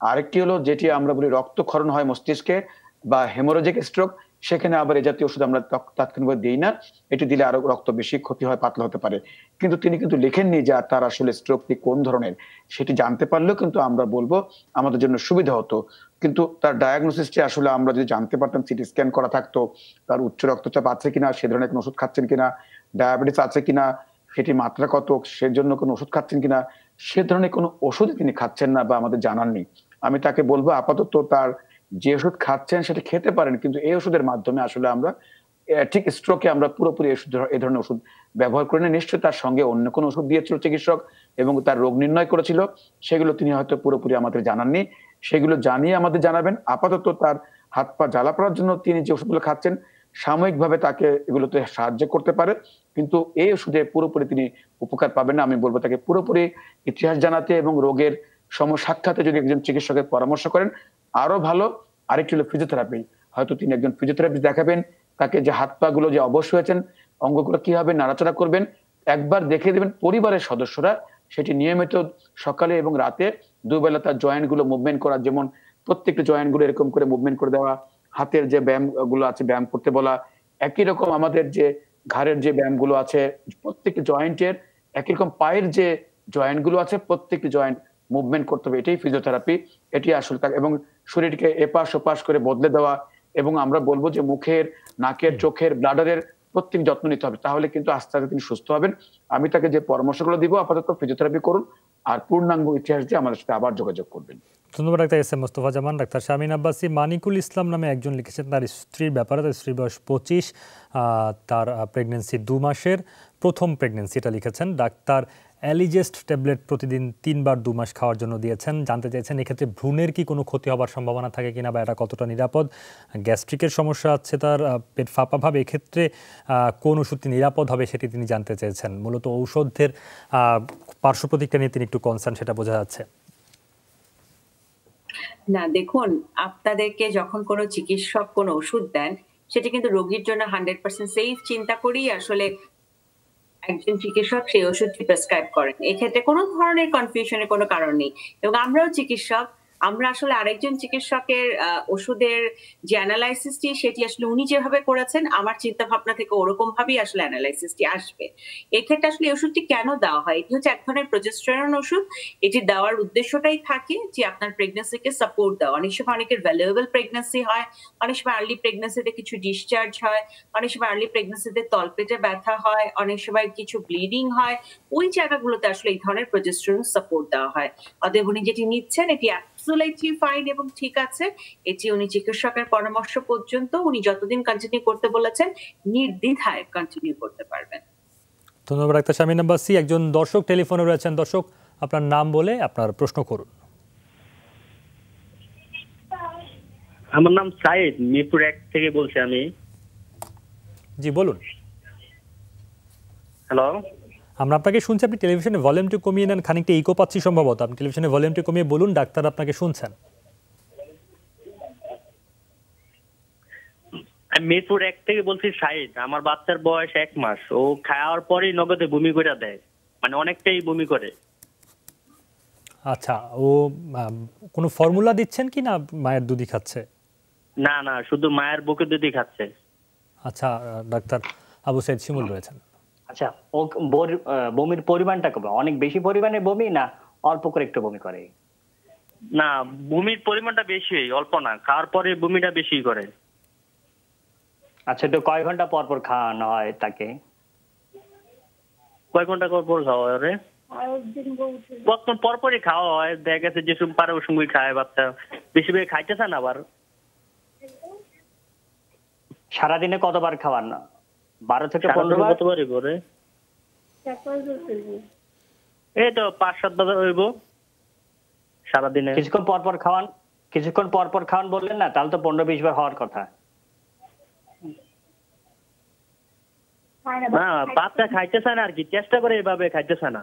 আরেকটি হলো যেটি আমরা বলি রক্তক্ষরণ হয় মস্তিষ্কে বা হেমোরোজিক স্ট্রোক সেখানে আবার এই জাতীয় ওষুধ আমরা তাৎক্ষণিকভাবে দিই না। এটি দিলে আরও রক্ত বেশি ক্ষতি হয়, পাতলা হতে পারে। কিন্তু তিনি কিন্তু লিখেননি যে তার আসলে স্ট্রোকটি কোন ধরনের। সেটি জানতে পারলেও কিন্তু আমরা বলব আমাদের জন্য সুবিধা হতো। কিন্তু তার ডায়াগনোসিসটি আসলে আমরা যদি জানতে পারতাম সিটি স্ক্যান করা থাকতো, তার উচ্চ রক্তচাপ আছে কিনা, সে ধরনের কোনো ওষুধ খাচ্ছেন কিনা ডায়াবেটিস আছে কিনা সেটি মাত্রা কত সেজন্য কোনো ওষুধ খাচ্ছেন কিনা, সে ধরনের কোনো ওষুধ তিনি খাচ্ছেন না বা আমাদের জানাননি। আমি তাকে বলব আপাতত তার যে ওষুধ খাচ্ছেন সেটা খেতে পারেন, কিন্তু এই ওষুধের মাধ্যমে আসলে আমরা ঠিক স্ট্রোকে আমরা পুরোপুরি এই ধরনের ওষুধ ব্যবহার করি না নিশ্চয়ই তার সঙ্গে অন্য কোনো ওষুধ দিয়েছিল চিকিৎসক এবং তার রোগ নির্ণয় করেছিল। সেগুলো তিনি হয়তো পুরোপুরি আমাদের জানাননি। সেগুলো জানিয়ে আমাদের জানাবেন। আপাতত তার হাত পা জ্বালা পড়ার জন্য তিনি যে ওষুধগুলো খাচ্ছেন, সাময়িকভাবে তাকে এগুলোতে সাহায্য করতে পারে। কিন্তু এই ওষুধে পুরোপুরি তিনি উপকার পাবেন না। আমি বলব তাকে পুরোপুরি ইতিহাস জানাতে এবং রোগের সমসাক্ষাতে যদি একজন চিকিৎসকের পরামর্শ করেন, আরও ভালো। আরেকটি হলো ফিজিওথেরাপি হয়তো তিনি একজন ফিজিওথেরাপিস্ট দেখাবেন, তাকে যে হাত পা গুলো যে অবশ্য হয়েছেন, অঙ্গগুলো কীভাবে নাড়াচাড়া করবেন, একবার দেখে দেবেন পরিবারের সদস্যরা। সেটি নিয়মিত সকালে এবং রাতে দুবেলা তার জয়েন্টগুলো মুভমেন্ট করা, যেমন প্রত্যেকটা জয়েন্টগুলো এরকম করে মুভমেন্ট করে দেওয়া, হাতের যে ব্যায়ামগুলো আছে ব্যায়াম করতে বলা, একই রকম আমাদের যে ঘাড়ের যে ব্যায়ামগুলো আছে প্রত্যেকটি জয়েন্টের একই রকম পায়ের যে জয়েন্টগুলো আছে প্রত্যেকটি জয়েন্ট মুভমেন্ট করতে হবে এটাই ফিজিওথেরাপি এটি আসলে এবং শরীরকে এপাশ ওপাশ করে বদলে দেওয়া এবং আমরা বলব যে মুখের নাকের চোখের ব্লাডারের প্রত্যেক যত্ন নিতে হবে তাহলে কিন্তু আস্তে আস্তে তিনি সুস্থ হবেন। আমি তাকে যে পরামর্শগুলো দিব আপাতত ফিজিওথেরাপি করুন আর পূর্ণাঙ্গ ইতিহাস দিয়ে আমাদের সাথে আবার যোগাযোগ করবেন। ধন্যবাদ doctor S M Mostafa Zaman. Doctor Shamin Abbasi Manikul Islam নামে একজন লিখেছেন তার স্ত্রীর ব্যাপারে তার স্ত্রীর বয়স পঁচিশ তার প্রেগনেন্সি দু মাসের প্রথম প্রেগনেন্সি এটা লিখেছেন। ডাক্তার অ্যালিজেস্ট ট্যাবলেট প্রতিদিন তিনবার দু মাস খাওয়ার জন্য দিয়েছেন। জানতে চাইছেন এক্ষেত্রে ভ্রূণের কি কোনো ক্ষতি হবার সম্ভাবনা থাকে কিনা বা এটা কতটা নিরাপদ? গ্যাস্ট্রিকের সমস্যা আছে তার পেট ফাঁপা ভাবে, এক্ষেত্রে কোন ওষুধটি নিরাপদ হবে সেটি তিনি জানতে চেয়েছেন। মূলত ঔষধের পার্শ্ব প্রতিক্রিয়া নিয়ে তিনি একটু কনসার্ন সেটা বোঝা যাচ্ছে। না, দেখুন, আপনাদেরকে যখন কোনো চিকিৎসক কোনো ওষুধ দেন, সেটা কিন্তু রোগীর জন্য হান্ড্রেড পার্সেন্ট সেফ চিন্তা করেই আসলে একজন চিকিৎসক সেই ওষুধটি প্রেসক্রাইব করেন। এক্ষেত্রে কোনো ধরনের কনফিউশনের কোনো কারণ নেই। এবং আমরাও চিকিৎসক আমরা আসলে আরেকজন চিকিৎসকের ওষুধের যে অ্যানালাইসিসটি সেটি আসলে উনি যেভাবে করেছেন, আমার চিন্তা ভাবনা থেকে ওরকম ভাবেই আসলে অ্যানালাইসিসটি আসবে। এক্ষেত্রে আসলে এই ওষুধটি কেন দেওয়া হয়? এটি হচ্ছে এক ধরনের প্রজেস্টেরন ওষুধ। এটি দেওয়ার উদ্দেশ্যটাই থাকে যে আপনার প্রেগনেন্সিকে সাপোর্ট দেওয়া। অনেক সময় অনেকের ভ্যালুয়েবল প্রেগনেন্সি হয়, অনেক সময় আর্লি প্রেগনেন্সিতে কিছু ডিসচার্জ হয়, অনেক সময় আর্লি প্রেগনেন্সিতে তলপেটে ব্যথা হয়, অনেক সময় কিছু ব্লিডিং হয়। ওই জায়গাগুলোতে আসলে এই ধরনের প্রজেস্টেরন সাপোর্ট দেওয়া হয়। অতএব উনি যেটি নিচ্ছেন, এটি ফাইন এবং ঠিক আছে। এটি উনি চিকিৎসকের পরামর্শ পর্যন্ত উনি যতদিন কন্টিনিউ করতে বলেছেন নির্দ্বিধায় কন্টিনিউ করতে পারবেন। ধন্যবাদ ডাক্তার শামিন আব্বাসি একজন দর্শক টেলিফোনে রয়েছেন। দর্শক আপনার নাম বলে আপনার প্রশ্ন করুন। আমার নাম সাইদ মিরপুর এক থেকে বলছি আমি। জি বলুন। হ্যালো। আমরা আপনাকে শুনছি আপনি টেলিভিশনে ভলিউমটি কমিয়ে নেন খানিকটা ইকো পাচ্ছি সম্ভবত। আপনি টেলিভিশনে ভলিউমটি কমিয়ে বলুন ডাক্তার আপনাকে শুনছেন। মিরপুর এক থেকে বলছি সাইদ আমার বাচ্চার বয়স এক মাস। ও খাওয়ার পরেই নগদে বমি করে দেয়। মানে অনেকটাই বমি করে। আচ্ছা ও কোনো ফর্মুলা দিচ্ছেন কি না মায়ের দুধই খাচ্ছে? না না শুধু মায়ের বুকে দুধই খাচ্ছে। আচ্ছা ডাক্তার আবু সাইদ শিমুল রয়েছেন। আচ্ছা ও বমির পরিমাণটা কবে অনেক বেশি পরিমাণে বমি না অল্প করে একটু বমি করে? না বমির পরিমাণটা বেশি অল্প না। খাওয়ার পরে বমিটা বেশি করে। আচ্ছা একটু কয় ঘণ্টা পর পর খাওয়ানো হয় তাকে? কয় ঘণ্টা পর পর খাওয়া হয় রে বর্তমান পরপরই খাওয়া হয়। দেখা গেছে যে সময় পারে ওই সময় খায় বাচ্চা বেশি বেশি খাইতেছে না আবার। সারাদিনে কতবার খাওয়ান? না বারো থেকে পনেরো সারাদিনে বার কতবারই করে এই তো পাঁচ সাত বাজার হইব। সারাদিনে। কিছুক্ষণ পর পর খাওয়ান কিছুক্ষণ পর পর খাওয়ান বললেন না তাহলে তো পনেরো বিশ বার হওয়ার কথা। না বাচ্চা খাইতেছে না আর কি চেষ্টা করে এভাবে খাইতেছে না।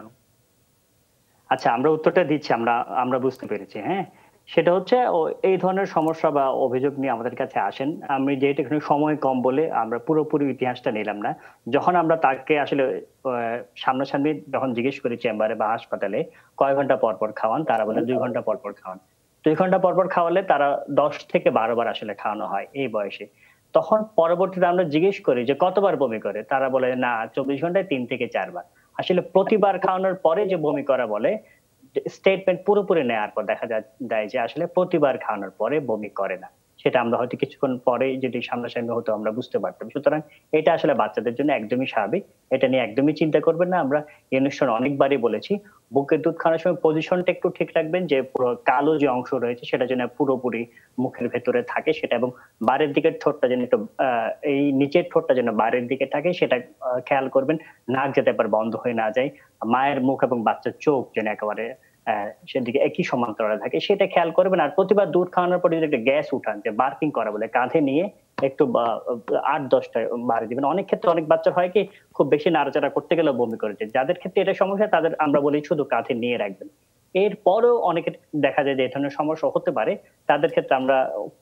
আচ্ছা আমরা উত্তরটা দিচ্ছি আমরা আমরা বুঝতে পেরেছি হ্যাঁ? সেটা হচ্ছে এই ধরনের সমস্যা বা অভিযোগ নিয়ে আমাদের কাছে আসেন। আমি যেহেতু এখানে সময় কম বলে আমরা পুরোপুরি ইতিহাসটা নিলাম না। যখন আমরা তাকে আসলে সামনাসামনি যখন জিজ্ঞেস করি চেম্বারে বা হাসপাতালে, কয় ঘণ্টা পর পর খাওয়ান? তারা বলে দুই ঘণ্টা পর পর খাওয়ান। দুই ঘণ্টা পর পর খাওয়ালে তারা দশ থেকে বারো বার আসলে খাওয়ানো হয় এই বয়সে। তখন পরবর্তীতে আমরা জিজ্ঞেস করি যে, কতবার বমি করে? তারা বলে, না, চব্বিশ ঘন্টায় তিন থেকে চারবার। আসলে প্রতিবার খাওয়ানোর পরে যে বমি করা বলে স্টেটমেন্ট পুরোপুরি নেওয়ার পর দেখা যায় যে আসলে প্রতিবার খাওয়ানোর পরে বমি করে না। সেটা আমরা হয়তো কিছুক্ষণ পরে যদি সামনাসামনি হতো আমরা বুঝতে পারতাম। সুতরাং এটা আসলে বাচ্চাদের জন্য একদমই স্বাভাবিক। এটা নিয়ে একদমই চিন্তা করবেন না। আমরা এই অনুষ্ঠানে অনেকবারই বলেছি। বুকের দুধ খাওয়ানোর সময় পজিশনটা একটু ঠিক রাখবেন যে পুরো কালো যে অংশ রয়েছে সেটা যেন পুরোপুরি মুখের ভেতরে থাকে, সেটা এবং বাইরের দিকের ঠোঁটটা যেন একটু এই নিচের ঠোঁটটা যেন বাইরের দিকে থাকে, সেটা খেয়াল করবেন। নাক যাতে আবার বন্ধ হয়ে না যায়। মায়ের মুখ এবং বাচ্চার চোখ যেন একেবারে সেদিকে একই সমান্তরালে থাকে। সেটা খেয়াল করবেন, আর প্রতিবার দুধ খাওয়ানোর পরে যদি একটা গ্যাস উঠান, যে বার্কিং করা বলে, কাঁধে নিয়ে একটু আট দশটা বাড়ি দিবেন। অনেক ক্ষেত্রে অনেক বাচ্চা হয় কি, খুব বেশি নাড়াচাড়া করতে গেলেও বমি করেছে যাদের ক্ষেত্রে এটা সমস্যা, তাদের আমরা বলি শুধু কাঁধে নিয়ে রাখবেন। এরপরেও অনেকের দেখা যায় যে এই ধরনের সমস্যা হতে পারে। তাদের ক্ষেত্রে আমরা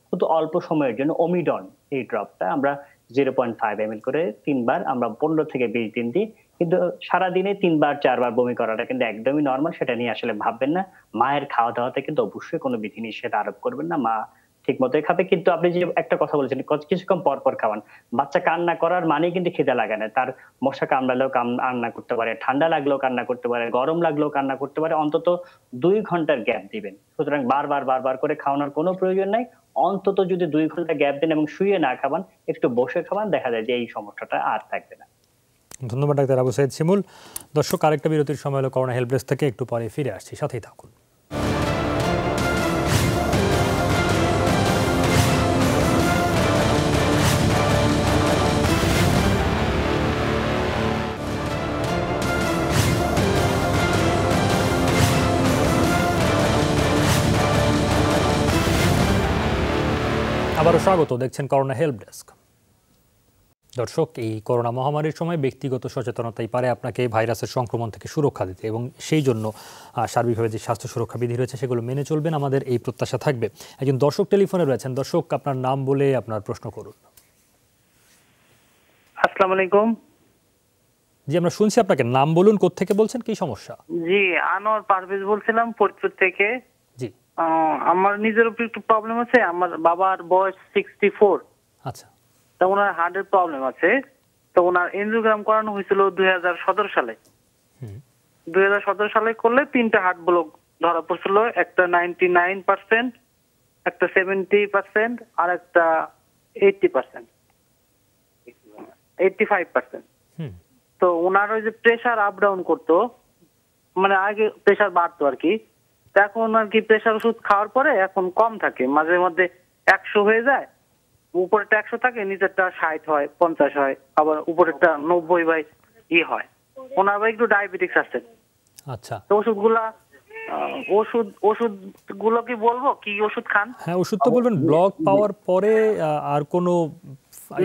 শুধু অল্প সময়ের জন্য ওমিডন এই ড্রপটা আমরা জিরো পয়েন্ট ফাইভ এম করে তিনবার আমরা পনেরো থেকে বিশ দিন দিই। কিন্তু সারাদিনে তিনবার, চারবার বমি করাটা কিন্তু একদমই নর্মাল সেটা নিয়ে আসলে ভাববেন না। মায়ের খাওয়া দাওয়াতে কিন্তু অবশ্যই কোনো বিধিনিষেধ আরোপ করবেন না। মা ঠিক মতোই খাবে। কিন্তু আপনি যে একটা কথা বলেছেন কিছুক্ষণ পর পর খাওয়ান। বাচ্চা কান্না করার মানেই কিন্তু খিদে লাগে না। তার মশা কামড়ালেও কাম- কান্না করতে পারে, ঠান্ডা লাগলেও কান্না করতে পারে, গরম লাগলেও কান্না করতে পারে। অন্তত দুই ঘণ্টার গ্যাপ দিবেন। সুতরাং বারবার বারবার করে খাওয়ানোর কোনো প্রয়োজন নাই। অন্তত যদি দুই ঘণ্টা গ্যাপ দেন এবং শুয়ে না খাবান একটু বসে খাবান দেখা যায় যে এই সমস্যাটা আর থাকবে না। ধন্যবাদ, ডাক্তার আবু সাইদ শিমুল। দর্শক, আরেকটা বিরতির সময় হলো করোনা হেল্প ডেস্ক থেকে, একটু পরে ফিরে আসছি। সাথেই থাকুন। আবারও স্বাগত, দেখছেন করোনা হেল্প ডেস্ক দর্শক এই করোনা মহামারীর সময় ব্যক্তিগত সচেতনতাই পারে আপনাকে ভাইরাসের সংক্রমণ থেকে সুরক্ষা দিতে এবং সেই জন্য সার্বিকভাবে যে স্বাস্থ্য সুরক্ষা বিধি রয়েছে সেগুলো মেনে চলবেন আমাদের এই প্রত্যাশা থাকবে। একজন দর্শক টেলিফোনে রয়েছেন। দর্শক আপনার নাম বলে আপনার প্রশ্ন করুন। আসসালামু আলাইকুম। জি আমরা শুনছি আপনাকে। নাম বলুন কোত্থেকে বলছেন কি সমস্যা? জি আনোয়ার পারভেজ বলছিলাম ফরিদপুর থেকে। জি। আমার নিজের উপর একটু প্রবলেম আছে আমার বাবার বয়স সিক্সটি ফোর আচ্ছা। তা ওনার হার্টের প্রবলেম আছে। তো ওনার এনজিওগ্রাম করানো হয়েছিল দুই হাজার সতেরো সালে। দুই হাজার সতেরো সালে করলে তিনটা হার্ট ব্লক ধরা পড়ছিল। একটা নাইনটি নাইন পার্সেন্ট একটা সেভেন্টি পার্সেন্ট আর একটা eighty percent eighty five percent হুম। তো ওনার ওই যে প্রেশার আপ ডাউন করতো মানে আগে প্রেশার বাড়তো আর কি। তো এখন আর কি প্রেশার ওষুধ খাওয়ার পরে এখন কম থাকে। মাঝে মধ্যে একশো হয়ে যায় উপরেরটা একশো থাকে নিচেরটা ষাট হয় পঞ্চাশ হয় আবার উপরেরটা নব্বই বাই ই হয়। ওনার আবার একটু ডায়াবেটিক্স আছে। আচ্ছা। তো ওষুধগুলা ওষুধ ওষুধগুলো কি বলব? কি ওষুধ খান? হ্যাঁ ওষুধ তো বলবেন ব্লক পাওয়ার পরে আর কোনো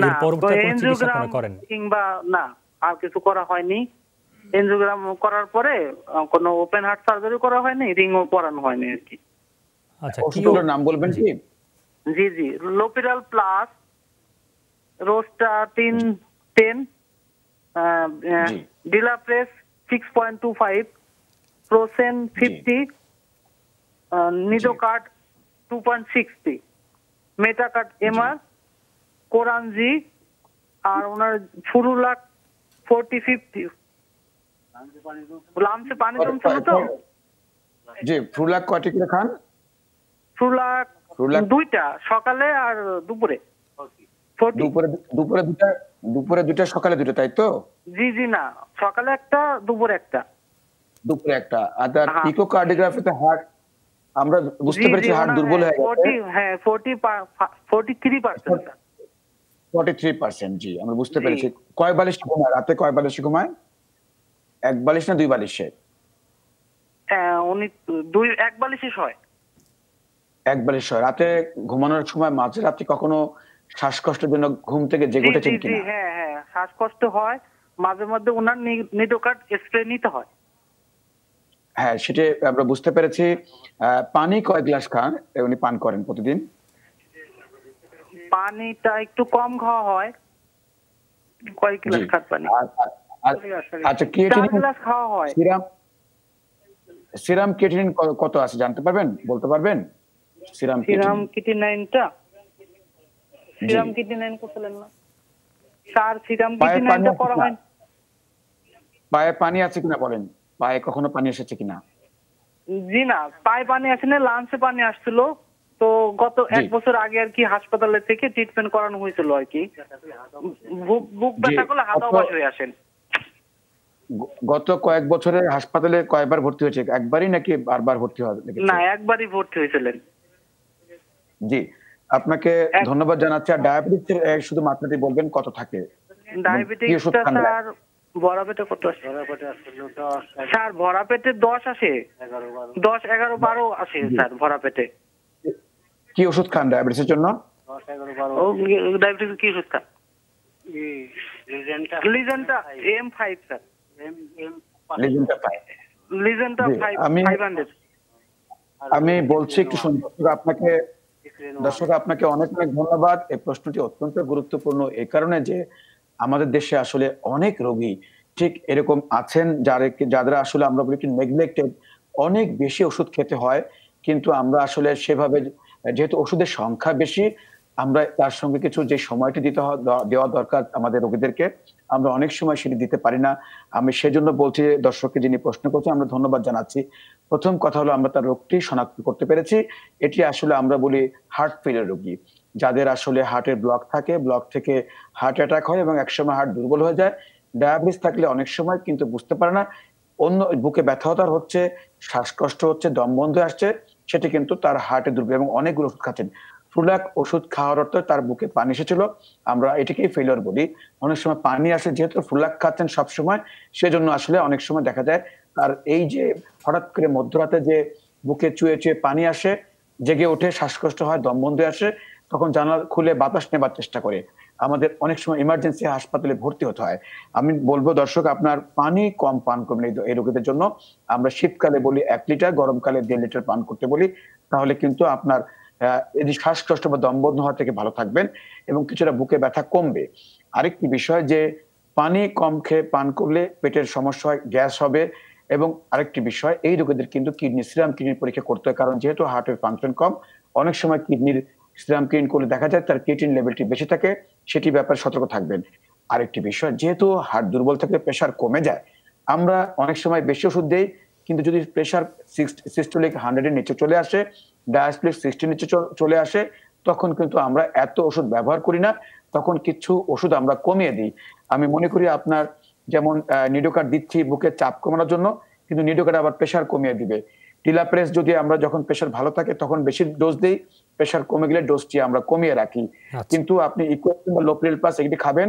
এর পরবর্তী কোনো চিকিৎসা আপনারা করেন? কিংবা না আর কিছু করা হয়নি। এনজিওগ্রাম করার পরে কোনো ওপেন হার্ট সার্জারি করা হয়নি রিংও করানো হয়নি আর কি। আচ্ছা কি নাম বলবেন কি? জি জি। লোপিরাল প্লাস রোস্টা তিন টেন জি। ডিলাপ্রেস সিক্স পয়েন্ট টু ফাইভ প্রোসেন ফিফটি নিডোকার্ড টু পয়েন্ট সিক্সটি মেটাকার্ড এমআর কোরানজি আর ওনার ফুরুলাক ফোরটি ফিফটি লামসে পানি জমছিল তো? জি ফ্রুলাক কয়টি করে খান? ফুরুলাক দুইটা সকালে আর দুপুরে। দুপুরে দুপুরে দুটা দুপুরে দুটা সকালে দুটো তাই তো? জি জি না। সকালে একটা দুপুরে একটা। দুপুরে একটা। আর হ্যাঁ। ইকোকার্ডিওগ্রাফিতে হার্ট আমরা বুঝতে পেরেছি হার্ট দুর্বল হয়ে গেছে। হ্যাঁ forty forty three percent. Forty three percent জি আমরা বুঝতে পেরেছি। কয় বালিশ ঘুমায়? রাতে কয় বালিশ ঘুমায়? এক বালিশ না দুই বালিশে? হ্যাঁ, উনি দুই এক বালিশই হয়। এক বালিশ রাতে ঘুমানোর সময় মাঝে রাতে কখনো শ্বাসকষ্টের জন্য ঘুম থেকে জেগে উঠেছেন কিনা? হ্যাঁ হ্যাঁ। শ্বাসকষ্ট হয় মাঝে মধ্যে ওনার স্প্রে নিতে হয়। হ্যাঁ সেটা আমরা বুঝতে পেরেছি। পানি কয় গ্লাস খান উনি পান করেন প্রতিদিন। পানিটা একটু কম খাওয়া হয়। কয়েক গ্লাস। খাত পানি। আচ্ছা ক্রিয়েটিনিন গ্লাস খাওয়া হয়। সিরাম সিরাম ক্রিয়েটিনিন কত আছে জানতে পারবেন? বলতে পারবেন? সিরাম সিরাম সিরাম করছিলেন না। সিরাম করা হয় পায়ে পানি আছে কিনা বলেন? পায়ে কখনো পানি এসেছে কিনা? জি না পায়ে পানি আসে না লাঞ্চে পানি আসছিল। তো গত এক বছর আগে আর কি হাসপাতালে থেকে ট্রিটমেন্ট করানো হয়েছিল আর কি। বুক বুক ব্যথা করলে হাত অবাস হয়ে আসেন গত কয়েক বছরে হাসপাতালে কয়বার ভর্তি হয়েছে? একবারই নাকি বারবার ভর্তি লেগেছে? না একবারই ভর্তি হয়েছিলেন। জি। আপনাকে ধন্যবাদ জানাচ্ছি। আর ডায়াবেটিসের শুধু মাত্রাটি বলবেন কত থাকে? কি ওষুধ ডায়াবেটিসটা খান? স্যার ভরা পেটে কত আসে? স্যার ভরা পেটে দশ আসে। দশ এগারো বারো আসে স্যার ভরা পেটে। কি ওষুধ খান ডায়াবেটিসের জন্য? ডায়াবেটিস কি ওষুধ খান? লিজেন্টা এম ফাইভ স্যার। লিজেন্টা ফাইভ আমি- ফাইভ হান্ড্রেড আমি বলছি একটু শুনুন আপনাকে দর্শক, আপনাকে অনেক অনেক ধন্যবাদ। এই প্রশ্নটি অত্যন্ত গুরুত্বপূর্ণ এই কারণে যে আমাদের দেশে আসলে অনেক রোগী ঠিক এরকম আছেন যারা যাদের আসলে আমরা বলি নেগলেক্টেড অনেক বেশি ওষুধ খেতে হয়। কিন্তু আমরা আসলে সেভাবে যেহেতু ওষুধের সংখ্যা বেশি, আমরা তার সঙ্গে কিছু যে সময়টি দিতে দেওয়া দরকার আমাদের রোগীদেরকে আমরা অনেক সময় সেটি দিতে পারি না। আমি সেজন্য বলছি দর্শককে যিনি প্রশ্ন করছেন, আমরা ধন্যবাদ জানাচ্ছি। প্রথম কথা হলো আমরা তার রোগটি শনাক্ত করতে পেরেছি। এটি আসলে আমরা বলি হার্ট ফেলের রোগী। যাদের আসলে হার্টের ব্লক থাকে ব্লক থেকে হার্ট অ্যাটাক হয় এবং একসময় হার্ট দুর্বল হয়ে যায়। ডায়াবেটিস থাকলে অনেক সময় কিন্তু বুঝতে পারে না। অন্য বুকে ব্যথাতার হচ্ছে, শ্বাসকষ্ট হচ্ছে, দম বন্ধ আসছে, সেটি কিন্তু তার হার্টে দুর্বল এবং অনেকগুলো ওষুধ খাচ্ছেন। ফ্লুলাক ওষুধ খাওয়ার অর্থ তার বুকে পানি এসেছিল। আমরা এটাকেই ফেলিওর বলি। অনেক সময় পানি আসে, যেহেতু ফ্লুলাক খাচ্ছেন সবসময়, সেজন্য আসলে অনেক সময় দেখা যায় তার এই যে হঠাৎ করে মধ্যরাতে যে বুকে চুয়ে চুয়ে পানি আসে, জেগে ওঠে শ্বাসকষ্ট হয় দম বন্ধ আসে, তখন জানালা খুলে বাতাস নেবার চেষ্টা করে। আমাদের অনেক সময় ইমার্জেন্সি হাসপাতালে ভর্তি হতে হয়। আমি বলব দর্শক, আপনার পানি কম পান করবেন এই- রোগীদের জন্য। আমরা শীতকালে বলি এক লিটার, গরমকালে দেড় লিটার পান করতে বলি। তাহলে কিন্তু আপনার শ্বাসকষ্ট বা দমবন্ধ হওয়া থেকে ভালো থাকবেন এবং কিছুটা বুকে ব্যথা কমবে। আরেকটি বিষয় যে, পানি কম খেয়ে পান করলে পেটের সমস্যা হয় গ্যাস হবে এবং আরেকটি বিষয়, এই রোগীদের কিন্তু কিডনি সিরাম কিডনির পরীক্ষা করতে হয়, কারণ যেহেতু হার্টের ফাংশন কম, অনেক সময় কিডনির সিরাম কিডনি করলে দেখা যায় তার ক্রিয়েটিন লেভেলটি বেশি থাকে, সেটি ব্যাপারে সতর্ক থাকবেন। আরেকটি বিষয়, যেহেতু হার্ট দুর্বল থাকলে প্রেশার কমে যায়, আমরা অনেক সময় বেশি ওষুধ দেই, কিন্তু যদি প্রেশার সিস্টোলিক হান্ড্রেডের নিচে চলে আসে ডায়াসপ্লিক সিক্সটির নিচে চলে আসে তখন কিন্তু আমরা এত ওষুধ ব্যবহার করি না তখন কিছু ওষুধ আমরা কমিয়ে দিই। আমি মনে করি আপনার যেমন নিডোকার দিচ্ছি বুকে চাপ কমানোর জন্য কিন্তু নিডোকার আবার প্রেশার কমিয়ে দিবে। টিলাপ্রেস যদি আমরা যখন প্রেশার ভালো থাকে তখন বেশি ডোজ দিই প্রেশার কমে গেলে ডোজটি আমরা কমিয়ে রাখি। আচ্ছা। কিন্তু আপনি ইকুয়েশন বা লোপ্রিল প্লাস এগুলি খাবেন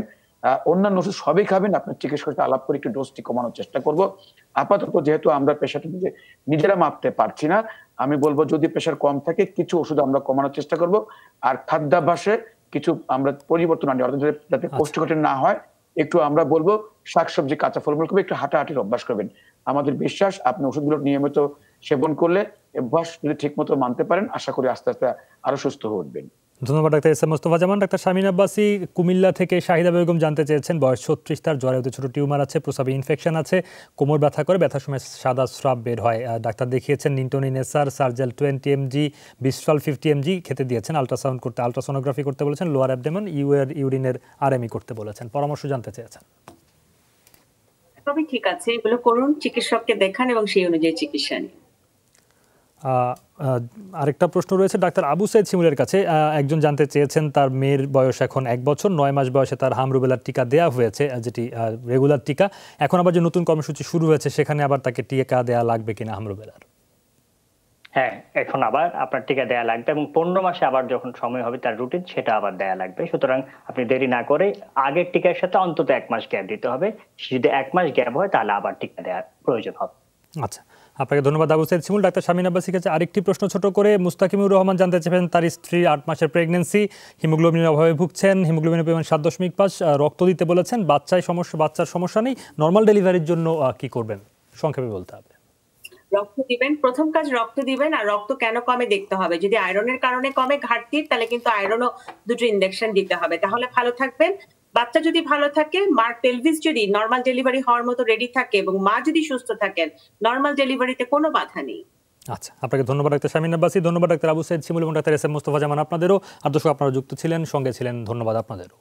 অন্যান্য ওষুধ সবই খাবেন। আপনার চিকিৎসকের সাথে আলাপ করে একটু ডোজটি কমানোর চেষ্টা করব। আপাতত যেহেতু আমরা প্রেশারটা নিজে- নিজেরা মাপতে পারছি না আমি বলব যদি প্রেশার কম থাকে কিছু ওষুধ আমরা কমানোর চেষ্টা করব। আর খাদ্যাভ্যাসে কিছু আমরা পরিবর্তন আনি অর্থাৎ যাতে- যাতে আচ্ছা। কোষ্ঠকাঠিন্য না হয় একটু আমরা বলব শাকসবজি কাঁচা ফলমূল করবে একটু হাঁটাহাঁটির অভ্যাস করবেন। আমাদের বিশ্বাস আপনি ওষুধগুলো নিয়মিত সেবন করলে অভ্যাস যদি ঠিক মতো মানতে পারেন আশা করি আস্তে আস্তে আরও সুস্থ হয়ে উঠবেন। ধন্যবাদ, doctor S M Mostafa Zaman. Doctor Shamin Abbasi, Cumilla থেকে শাহিদা বেগম জানতে চেয়েছেন, বয়স ছত্রিশ, তার জ্বরে হতে ছোট টিউমার আছে প্রসাবে ইনফেকশন আছে, কোমর ব্যথা করে, ব্যথার সময় সাদা স্রাব বের হয়। ডাক্তার দেখিয়েছেন নিন্টোনিন এসআর সার্জেল টোয়েন্টি এমজি বিস্ট্রাল ফিফটি এমজি খেতে দিয়েছেন আলট্রাসাউন্ড করতে আলট্রাসোনোগ্রাফি করতে বলেছেন লোয়ার অ্যাবডেমন ইউএর ইউরিনের আরএমই করতে বলেছেন। পরামর্শ জানতে চেয়েছেন। সবই ঠিক আছে, এগুলো করুন, চিকিৎসককে দেখান এবং সেই অনুযায়ী চিকিৎসা নিন। আরেকটা প্রশ্ন রয়েছে। ডাক্তার আবু সাইদ শিমুলের কাছে একজন জানতে চেয়েছেন তার মেয়ের বয়স এখন এক বছর নয় মাস বয়সে তার হামরুবেলার টিকা দেওয়া হয়েছে যেটি রেগুলার টিকা। এখন আবার যে নতুন কর্মসূচি শুরু হয়েছে সেখানে আবার তাকে টিকা দেওয়া লাগবে কিনা হামরুবেলার? হ্যাঁ এখন আবার আপনার টিকা দেয়া লাগবে এবং পনেরো মাসে আবার যখন সময় হবে তার রুটিন সেটা আবার দেয়া লাগবে। সুতরাং আপনি দেরি না করে আগের টিকার সাথে অন্তত এক মাস গ্যাপ দিতে হবে। যদি এক মাস গ্যাপ হয় তাহলে আবার টিকা দেওয়ার প্রয়োজন হবে। আচ্ছা আপনাকে ধন্যবাদ, আবু সাইদ শিমুল। ডাক্তার শামিন আব্বাসীর কাছে আরেকটি প্রশ্ন ছোট করে। মুস্তাকিমুর রহমান জানতে চেয়েছেন, তার স্ত্রী আট মাসের প্রেগনেন্সি হিমোগ্লোবিনের অভাবে ভুগছেন, হিমোগ্লোবিনের পরিমাণ সাত দশমিক পাঁচ রক্ত দিতে বলেছেন বাচ্চায় সমস্যা, বাচ্চার সমস্যা নেই নর্মাল ডেলিভারির জন্য কি করবেন? সংক্ষেপে বলতে হবে। রক্ত দিবেন, প্রথম কাজ রক্ত দিবেন, আর রক্ত কেন কমে দেখতে হবে? যদি আয়রনের কারণে কমে ঘাটতির তাহলে কিন্তু আয়রনও দুটো ইনজেকশন দিতে হবে। তাহলে ভালো থাকবেন। বাচ্চা যদি ভালো থাকে মার পেলভিস যদি নর্মাল ডেলিভারি হওয়ার মতো রেডি থাকে এবং মা যদি সুস্থ থাকেন নর্মাল ডেলিভারিতে কোনো বাধা নেই। আচ্ছা আপনাকে ধন্যবাদ ডাক্তার শামিন আব্বাসি ধন্যবাদ ডাক্তার আবু সাইদ শিমুল এবং doctor S M Mostafa Zaman আপনাদেরও। আর দর্শক আপনারা যুক্ত ছিলেন, সঙ্গে ছিলেন, ধন্যবাদ আপনাদেরও।